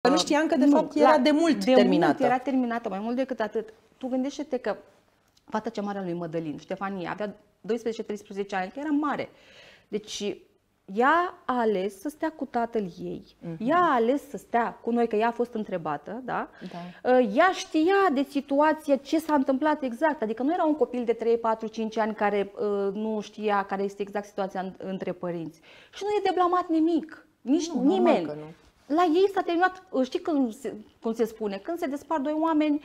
Că nu știam că de Nu, fapt era la- de mult de terminată. Mult era terminată, mai mult decât atât. Tu gândește-te că fata cea mare a lui Mădălin, Ștefania, avea 12-13 ani, că era mare. Deci ea a ales să stea cu tatăl ei. Ea a ales să stea cu noi, că ea a fost întrebată, da? Da. Uh, Ea știa de situație ce s-a întâmplat exact. Adică nu era un copil de 3, 4, 5 ani care uh, nu știa care este exact situația în- între părinți. Și nu e de blamat nimic. Nici Nu, normal nimeni. că nu. La ei s-a terminat, uh, știi când se, cum se spune, când se despart doi oameni,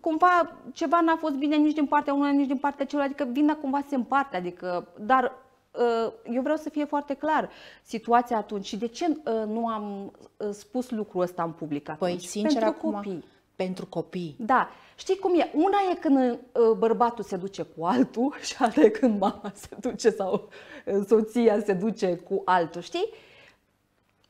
cumva ceva n-a fost bine nici din partea unuia, nici din partea celuilalt, adică vina cumva se împarte, adică, dar uh, eu vreau să fie foarte clar situația atunci și de ce uh, nu am uh, spus lucrul ăsta în public atunci? Păi, sincer, Pentru acum, copii. pentru copii. Da, știi cum e? Una e când uh, bărbatul se duce cu altul și alta e când mama se duce sau uh, soția se duce cu altul, știi?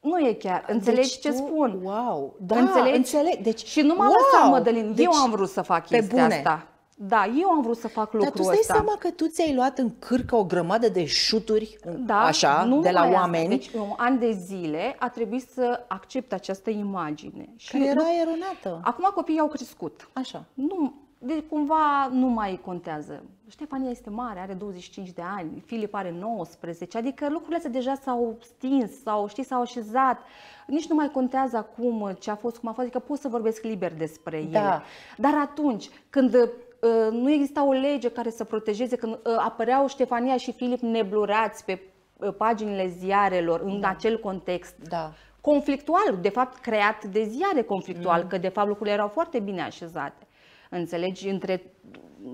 Nu e chiar. Înțelegi Deci ce tu- spun? Wow, da, Înțelegi? înțeleg. Deci, și nu m-a wow! lăsat Mădălin. Deci, eu am vrut să fac pe chestia bune. asta. Da, eu am vrut să fac Dar tu lucrul stai ăsta. seama că tu ți-ai luat în cârcă o grămadă de șuturi, da, așa, nu de la numai asta. oameni, Deci, un an de zile a trebuit să accept această imagine. Și care era nu- eronată. Acum copiii au crescut. Așa. Nu, deci cumva nu mai contează. Ștefania este mare, are 25 de ani, Filip are 19, adică lucrurile astea deja s-au stins sau știi, s-au așezat. Nici nu mai contează acum ce a fost, cum a fost, adică pot să vorbesc liber despre ele. Da. Dar atunci, când uh, nu exista o lege care să protejeze, când uh, apăreau Ștefania și Filip neblurați pe uh, paginile ziarelor în acel context, Da. conflictual, de fapt creat de ziare conflictual, că de fapt lucrurile erau foarte bine așezate. Înțelegi? Între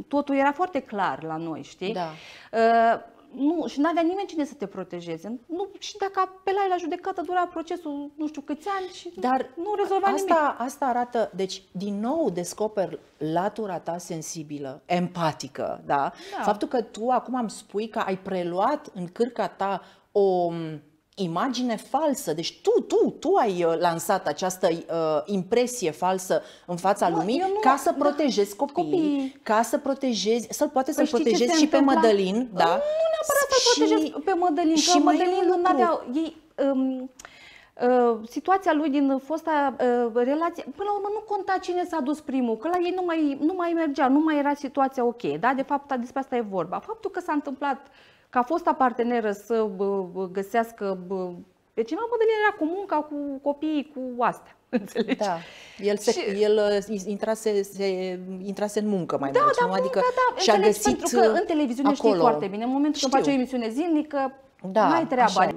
totul era foarte clar la noi, știi? Da. Uh, nu, și nu avea nimeni cine să te protejeze. Nu, și dacă apelai la judecată, dura procesul nu știu câți ani și Dar nu rezolva asta, nimic. asta arată, deci din nou descoper latura ta sensibilă, empatică, da? Da. Faptul că tu acum îmi spui că ai preluat în cârca ta o m, imagine falsă. Deci tu, tu, tu ai uh, lansat această uh, impresie falsă în fața Nu, lumii eu nu- ca să da, protejezi copiii, copiii. ca să protejezi, să poate să-l Păi știi ce protejezi se și pe întâmpla? Mădălin, da? Nu neapărat să Și- protejezi pe Mădălin, și că mai e Mădălin un nu lucru. avea... Ei, um, uh, situația lui din fosta uh, relație, până la urmă nu conta cine s-a dus primul, că la ei nu mai, nu mai mergea, nu mai era situația ok, da? De fapt, despre asta e vorba. Faptul că s-a întâmplat ca fosta parteneră să bă, bă, găsească... Bă, deci, cineva Mădălin era cu munca, cu copiii, cu astea, înțelegi? Da, el, se, Și- el uh, intrase, se, intrase în muncă mai Da, mult, da, nu? adică muncă, da, și-a înțelegi, găsit pentru că uh, în televiziune acolo. știi foarte bine, în momentul când Știu. faci o emisiune zilnică, Da, n-ai treaba. așa e.